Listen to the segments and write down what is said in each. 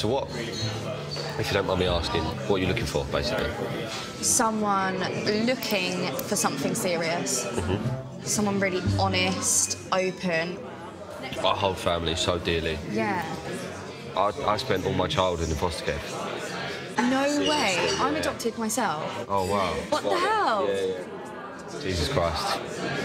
So what, if you don't mind me asking, what are you looking for, basically? Someone looking for something serious. Mm-hmm. Someone really honest, open. Our whole family so dearly. Yeah. I, I spent all my childhood in foster care. No way. I'm adopted myself. Oh, wow. What the hell? Jesus Christ.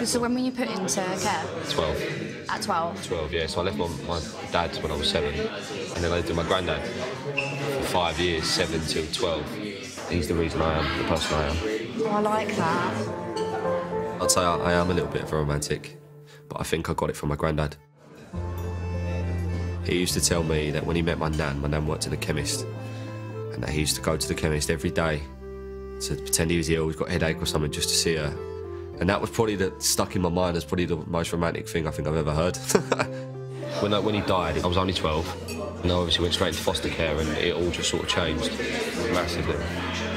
So when were you put into care? 12. At 12. 12, yeah. So I left my, my dad when I was seven, and then I lived with my granddad for five years, seven till 12. He's the reason I am the person I am. Oh, I like that. I'd say I, I am a little bit of a romantic, but I think I got it from my granddad. He used to tell me that when he met my nan, my nan worked in a chemist, and that he used to go to the chemist every day to pretend he was ill, he's got a headache or something, just to see her. And that was probably the stuck in my mind as probably the most romantic thing I think I've ever heard. when, I, when he died, I was only 12, and I obviously went straight into foster care, and it all just sort of changed massively.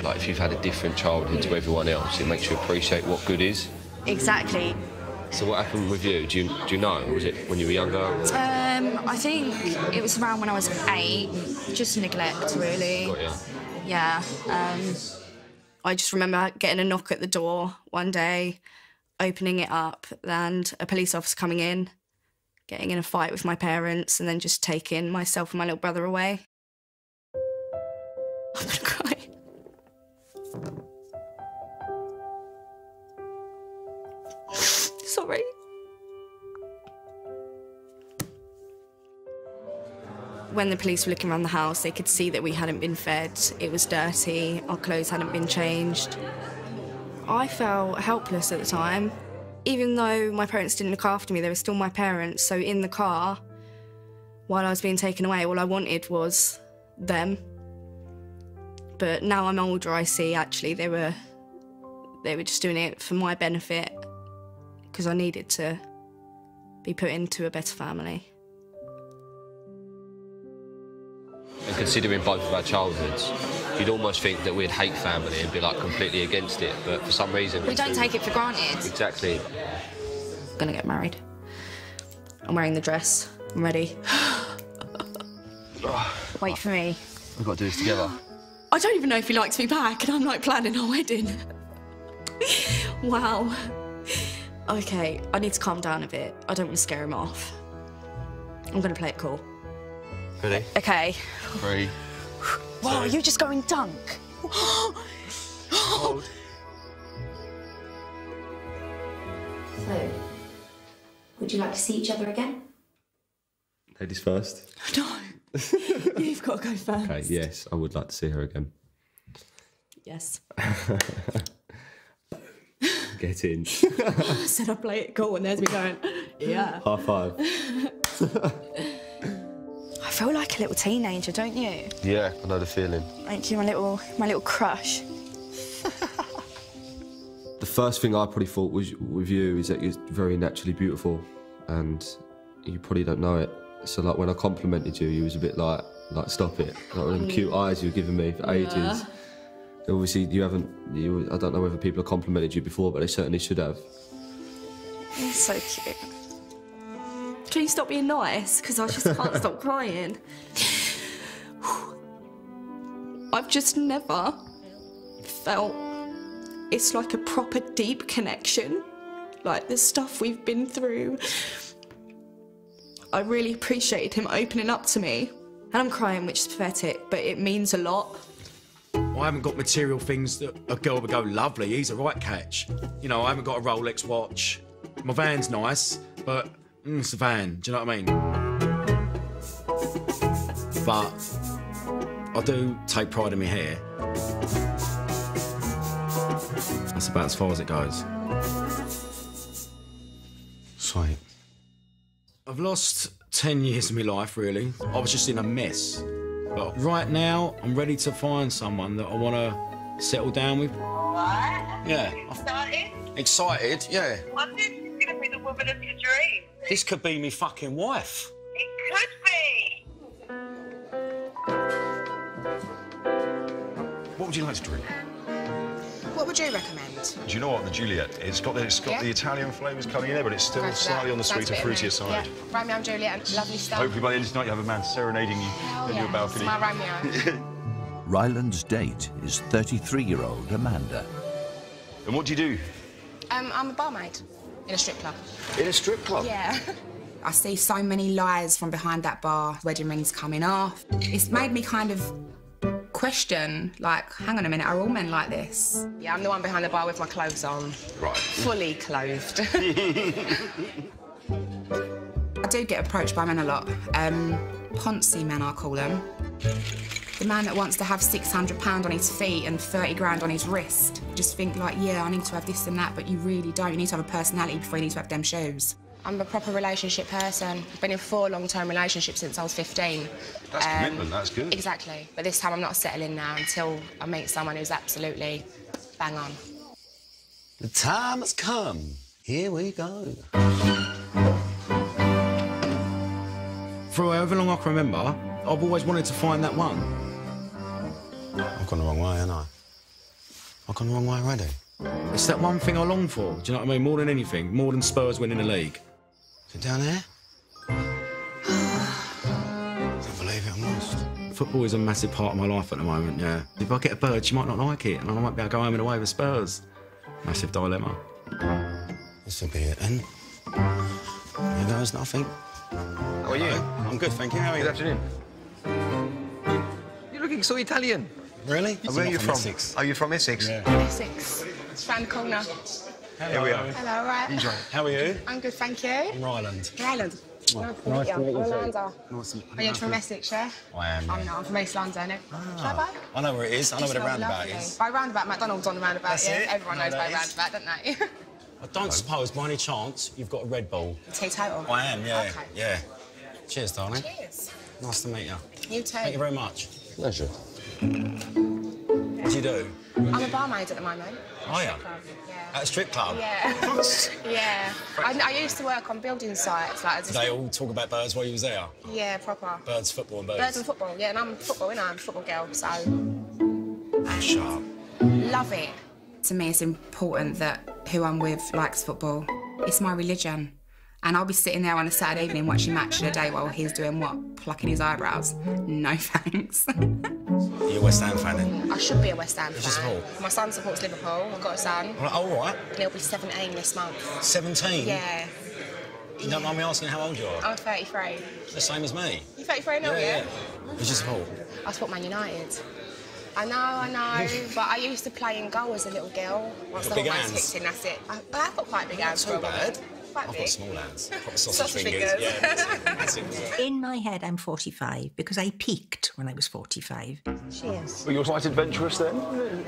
Like if you've had a different childhood to everyone else, it makes you appreciate what good is. Exactly. So what happened with you? Do you do you know? Was it when you were younger? Um, I think it was around when I was eight. Just neglect, really. Got ya. Yeah. Um, I just remember getting a knock at the door one day, opening it up, and a police officer coming in, getting in a fight with my parents, and then just taking myself and my little brother away. I'm gonna cry. Sorry. When the police were looking around the house, they could see that we hadn't been fed. It was dirty. Our clothes hadn't been changed. I felt helpless at the time. Even though my parents didn't look after me, they were still my parents. So in the car, while I was being taken away, all I wanted was them. But now I'm older, I see actually they were they were just doing it for my benefit because I needed to be put into a better family. Considering both of our childhoods, you'd almost think that we'd hate family and be like completely against it, but for some reason We don't take it for granted. exactly. I'm gonna get married. I'm wearing the dress. I'm ready. Wait for me. We've got to do this together. I don't even know if he likes me back, and I'm like planning our wedding. wow. Okay, I need to calm down a bit. I don't want to scare him off. I'm gonna play it cool. Ready? Okay. Three. Wow, you're just going dunk. So, would you like to see each other again? Ladies first. No. You've got to go first. Okay, yes, I would like to see her again. Yes. Get in. I said I'd play it cool, and there's me going, yeah. High five. I feel like a little teenager, don't you? Yeah, I know the feeling. Thank you're my little, my little crush. The first thing I probably thought was with you is that you're very naturally beautiful, and you probably don't know it. So like when I complimented you, you was a bit like, like stop it. Like them mm. cute eyes you were giving me for ages. Obviously, you haven't. You, I don't know whether people have complimented you before, but they certainly should have. You're so cute. Can you stop being nice? Because I just can't stop crying. I've just never felt it's like a proper deep connection. Like the stuff we've been through. I really appreciated him opening up to me. And I'm crying, which is pathetic, but it means a lot. I haven't got material things that a girl would go, lovely, he's a right catch. You know, I haven't got a Rolex watch. My van's nice, but mm, it's a van, do you know what I mean? But I do take pride in my hair. That's about as far as it goes. Sweet. I've lost 10 years of my life, really. I was just in a mess. But right now, I'm ready to find someone that I want to settle down with. What? Yeah. Excited? Excited, yeah. What this is going to be the woman of your dreams? This could be me fucking wife. It could be. What would you like to drink? What would you recommend? Do you know what? The Juliet, it's got the, it's got Yeah. the Italian flavours coming in there, but it's still Go slightly that. on the Sounds sweeter, a bit of fruitier me. side. Yeah. Romeo and Juliet, lovely stuff. Hopefully by the end of tonight you have a man serenading you Hell on your yes, balcony. my Romeo. Ryland's date is 33-year-old Amanda. And what do you do? um, I'm a barmaid in a strip club. In a strip club? Yeah. I see so many lies from behind that bar. Wedding rings coming off. It's made me kind of question, like, hang on a minute, are all men like this? Yeah, I'm the one behind the bar with my clothes on. Right. Fully clothed. I do get approached by men a lot. Um, Ponzi men, I call them. The man that wants to have £600 on his feet and 30 grand on his wrist. Just think like, yeah, I need to have this and that, but you really don't. You need to have a personality before you need to have them shoes. I'm a proper relationship person. I've been in four long-term relationships since I was 15. That's Um, commitment, that's good. Exactly. But this time I'm not settling now until I meet someone who's absolutely bang on. The time has come. Here we go. For however long I can remember, I've always wanted to find that one. I've gone the wrong way, haven't I? I've gone the wrong way already. It's that one thing I long for. Do you know what I mean? More than anything, more than Spurs winning the league. Is it down there? I Can't believe it, I'm lost. Football is a massive part of my life at the moment, yeah. If I get a bird, she might not like it, and I might be able to go home and away with Spurs. Massive dilemma. This will be it then. Here goes nothing. How are you? I'm good, thank you. How are you? Good afternoon. You're looking so Italian. Really? And where are you from? Essex. Are you from Essex? Essex. It's round the corner. Here we are. Hello, all right. Enjoy. How are you? I'm good, thank you. I'm Ryland. Ryland. Nice to meet you. I'm Amanda. Are you from Essex, yeah? I am. I'm not. I'm from East London. Ah. Shall I buy? I know where it is. I know where the It's roundabout lovely. is. By roundabout, McDonald's on the roundabout, That's yeah. it. Everyone Know knows by that is. roundabout, don't they? I don't suppose, by any chance, you've got a Red Bull. Teetotal. I am, yeah. Okay. Yeah. Cheers, darling. Cheers. Nice to meet you. You too. Thank you very much. Pleasure. What do you do? I'm a barmaid at the moment. Are you? Yeah. At a strip club? Yeah. yeah. I, I used to work on building sites, like Did they all talk about birds while you was there? Yeah, proper. Birds, football, and birds. Birds and football, yeah, and I'm football, innit? I'm a football girl, so Sharp. love it. To me, it's important that who I'm with likes football. It's my religion. And I'll be sitting there on a Saturday evening watching Match of the Day while he's doing what? Plucking his eyebrows? No thanks. You're a West Ham fan then? I should be a West Ham Who's fan. My son supports Liverpool. I've got a son. Well, all right. Oh, and he'll be 17 this month. 17? Yeah. You don't mind me asking how old you are? I'm 33. The same as me. You're 33 now, yeah? Who's your support? I support Man United. I know, I know, but I used to play in goal as a little girl. Once the big hormones hands? kicked in, that's it. I, I've got quite big hands. Too for a bad. Quite I've big. got small hands. Proper sausage, Sausage fingers. fingers. Yeah, that's it. That's it. In my head, I'm 45 because I peaked when I was 45. Cheers. Well, you're quite adventurous then?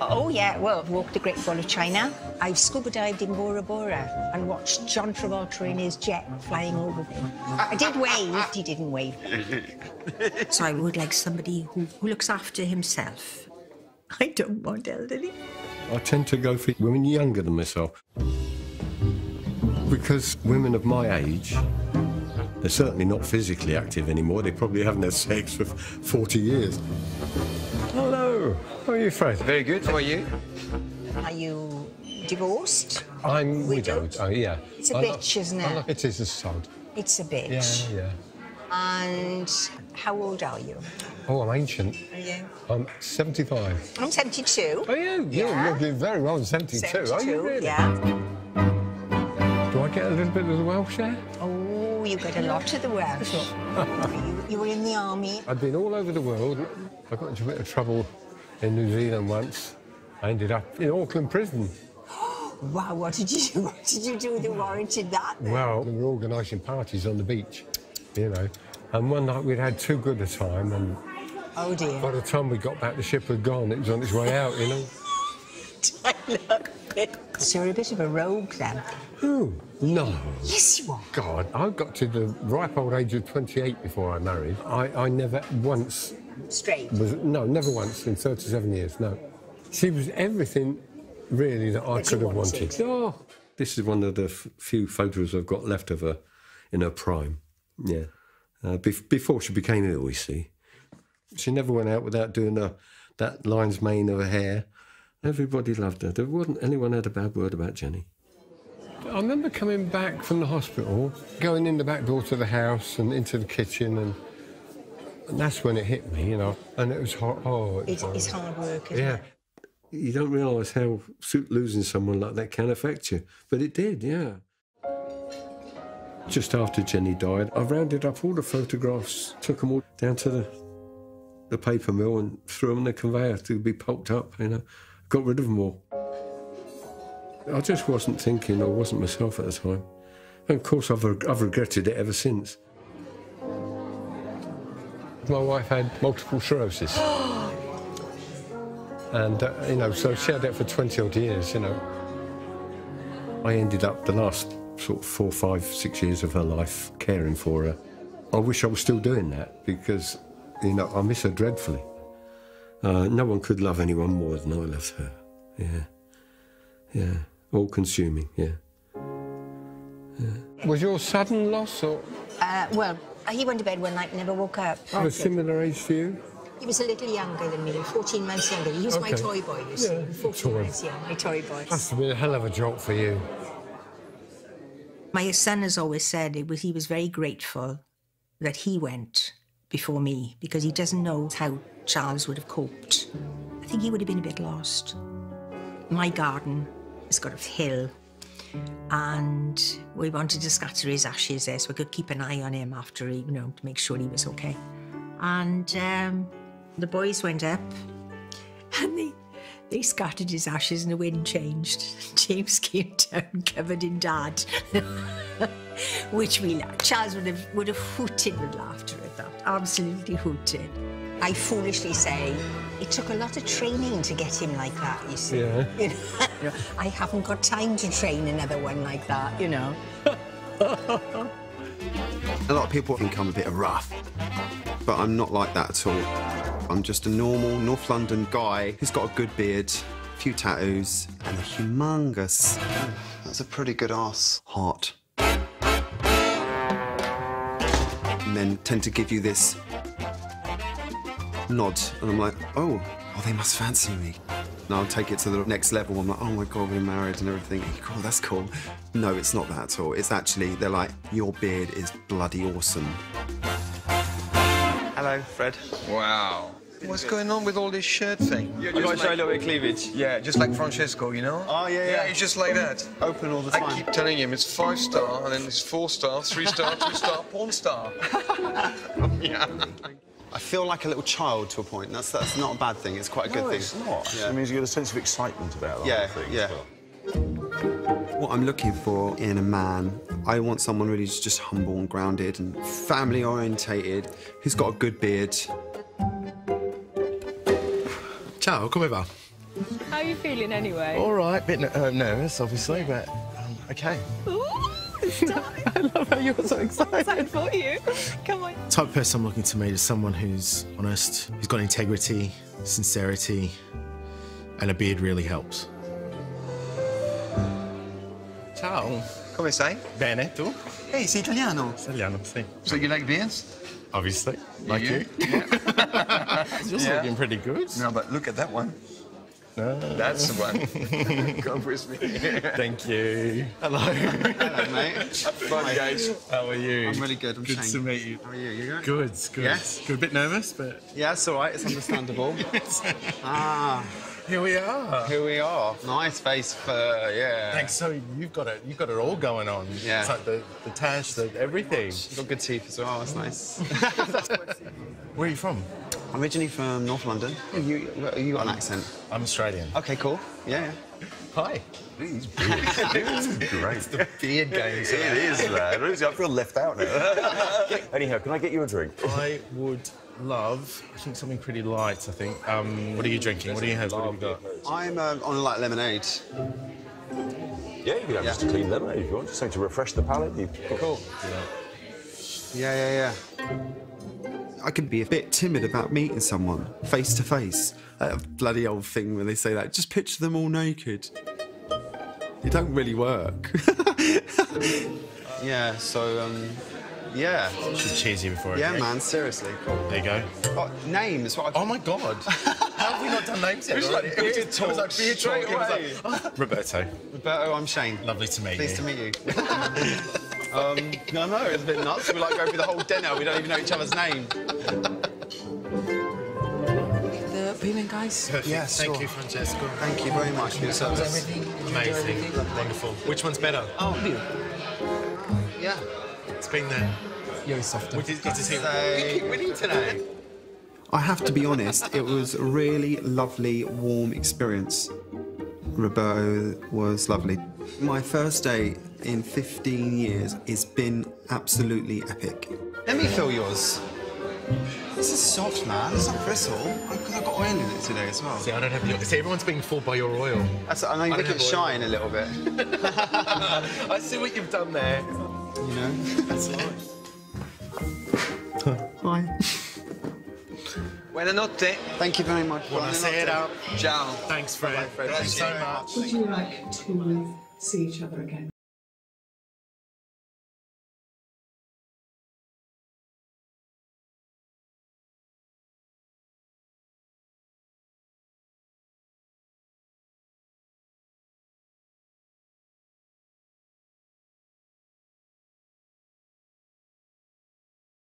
Oh, yeah. Well, I've walked the Great Wall of China. I've scuba dived in Bora Bora and watched John Travolta in his jet flying over me. I did wave. He didn't wave. So I would like somebody who, who looks after himself. I don't want elderly. I tend to go for women younger than myself. Because women of my age, they're certainly not physically active anymore. They probably haven't had sex for 40 years. Hello. How are you, Fred? Very good. How are you? Are you divorced? I'm widowed. Oh, yeah. It's a I bitch, isn't it? It is a sod. It's a bitch. Yeah, yeah. And how old are you? Oh, I'm ancient. Are you? I'm 75. I'm 72. Are you? You're looking very well. 72, 72 are you really? yeah. I get a little bit of the Welsh there? Oh, you get a lot of the Welsh. you, you were in the army. I've been all over the world. I got into a bit of trouble in New Zealand once. I ended up in Auckland prison. Wow, what did you do? What did you do that warranted that? then? Well, we were organising parties on the beach, you know. And one night we'd had too good a time, and Oh dear. by the time we got back, the ship had gone. It was on its way out, you know. So you're a bit of a rogue then? Oh, no. Yes, you are. God, I got to the ripe old age of 28 before I married. I, I never once Straight. was, no, never once in 37 years, no. She was everything really that I That could have wanted. wanted. Oh, this is one of the f- few photos I've got left of her in her prime. Yeah. Uh, bef- before she became ill, you see. She never went out without doing a, that lion's mane of her hair Everybody loved her. There wasn't anyone had a bad word about Jenny. I remember coming back from the hospital, going in the back door to the house and into the kitchen, and, and that's when it hit me, you know. And it was hard. Oh, it was It's, it's hard work, isn't yeah. it? You don't realise how losing someone like that can affect you. But it did, yeah. Just after Jenny died, I rounded up all the photographs, took them all down to the, the paper mill and threw them on the conveyor to be pulped up, you know. Got rid of them all. I just wasn't thinking, I wasn't myself at the time. And of course, I've, I've regretted it ever since. My wife had multiple sclerosis. And, uh, you know, so she had that for 20 odd years, you know. I ended up the last sort of four, five, six years of her life caring for her. I wish I was still doing that because, you know, I miss her dreadfully. Uh, no one could love anyone more than I loved her. Yeah. Yeah. All consuming, yeah. yeah. Was your sudden loss or Uh, well, he went to bed one night and never woke up. of a similar age to you? He was a little younger than me, 14 months younger. He was my toy boy, you see. Yeah, 14 toy. months young, my toy boy. Must have been a hell of a jolt for you. My son has always said it was he was very grateful that he went before me because he doesn't know how Charles would have coped. I think he would have been a bit lost. My garden has got a hill, and we wanted to scatter his ashes there so we could keep an eye on him after he, you know, to make sure he was okay. And um, the boys went up, and they they scattered his ashes and the wind changed. James came down covered in dad, which we laughed. Charles would have would have hooted with laughter at that. Absolutely hooted. I foolishly say it took a lot of training to get him like that, you see. Yeah. You know, I haven't got time to train another one like that, you know. A lot of people think I'm a bit rough, but I'm not like that at all. I'm just a normal North London guy who's got a good beard, a few tattoos, and a humongous. That's a pretty good ass heart. Men tend to give you this nod, and I'm like, oh, oh, they must fancy me. Now I'll take it to the next level. I'm like, oh my god, we're married and everything. Cool, that's cool. No, it's not that at all. It's actually they're like, your beard is bloody awesome. Hello, Fred. Wow. What's going on with all this shirt thing? Yeah, just like- little bit of cleavage. Yeah, just like Francesco, you know? Oh, yeah, yeah. Yeah, he's just like that. Open all the time. I keep telling him it's five star, and then it's four star, three star, two star, porn star. yeah. I feel like a little child to a point. That's that's not a bad thing. It's quite a good No, thing. it's not. Yeah. It means you get a sense of excitement about the Yeah, whole thing. yeah. What I'm looking for in a man, I want someone really who's just humble and grounded and family orientated, who's got a good beard. Ciao, come va? How are you feeling anyway? All right, bit uh, nervous, obviously, but um, okay. I love how you're so excited. Excited for you. Come on. Type of person I'm looking to meet is someone who's honest, who's got integrity, sincerity, and a beard really helps. Ciao. Come stai? Bene, tu? Hey, sei italiano. Italiano, sì. So you like beards? Obviously, like you. Yours Yeah. looking pretty good. No, but look at that one. No. That's the one. Come with me. Thank you. Hello. Hello, mate. Fun, guys. How are you? I'm really good. I'm Good Shane. to meet you. How are you? You good? Good, good. Yes? Good. A bit nervous, but Yeah, it's all right. It's understandable. ah, here we are. here we are. Nice face for yeah. Thanks. So you've got it. You've got it all going on. Yeah. It's like the the tash, the everything. You've got good teeth as well. That's nice. Where are you from? Originally from North London. You, you got an accent. I'm Australian. Okay, cool. Yeah, yeah. Hi. These beards. This is great. It's the beard game. It is, man. I feel left out now. Anyhow, can I get you a drink? I would love. I think something pretty light. I think. Um, what are you drinking? What do you have? What have you got? I'm um, on a light lemonade. Yeah, you can have just a clean lemonade if you want. Just something to refresh the palate. You've got- Cool. Yeah, yeah, yeah. I can be a bit timid about meeting someone face to face. That bloody old thing when they say that. Just picture them all naked. It don't really work. yeah. So, um, yeah. Should cheese you before. I Yeah, man. Seriously. Cool. There you go. Oh, name is what. I... Oh my god. How Have we not done names yet? It was like already? It was- it was like talk talk. It was like, oh, Roberto. Roberto, I'm Shane. Lovely to meet Pleased you. Pleased to meet you. um, no, no, it's a bit nuts. We like go through the whole dinner. We don't even know each other's name. The payment, guys? Perfect. Yes, Thank sure. you, Francesco. Thank you very much for your How's service. everything? Amazing. Wonderful. Which one's better? Oh, you. Yeah. It's been there. You're softer. We did, good to see you. Keep winning today. I have to be honest, it was a really lovely, warm experience. Roberto was lovely. My first day in 15 years has been absolutely epic. Let me feel yours. This is soft, man. It's not bristle. Because I've got oil in it today as well. See, I don't have the. See, everyone's being fooled by your oil. That's, I know you I look don't at have oil. shine a little bit. I see what you've done there. You know? That's life. Hi. Buonanotte. Thank you very much. Buonasera. Ciao. Thanks, Fred. Thanks so much. Would you like to see each other again?